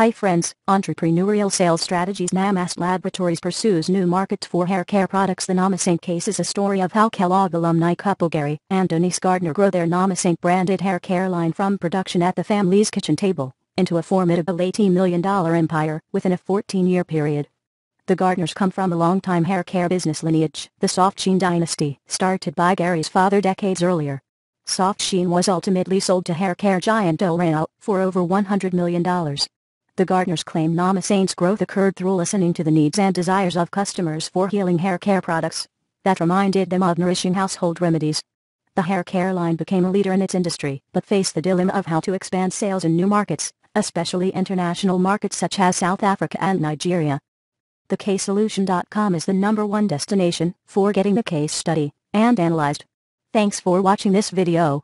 Hi friends, entrepreneurial sales strategies Namaste Laboratories pursues new markets for hair care products The Namaste case is a story of how Kellogg alumni couple Gary and Denise Gardner grow their Namaste branded hair care line from production at the family's kitchen table into a formidable $18 million empire within a 14-year period. The Gardners come from a long-time hair care business lineage, the Soft Sheen dynasty, started by Gary's father decades earlier. Soft Sheen was ultimately sold to hair care giant L'Oreal for over $100 million. The Gardners claim Namaste's growth occurred through listening to the needs and desires of customers for healing hair care products that reminded them of nourishing household remedies. The hair care line became a leader in its industry, but faced the dilemma of how to expand sales in new markets, especially international markets such as South Africa and Nigeria. TheCaseSolution.com is the number one destination for getting the case study and analyzed. Thanks for watching this video.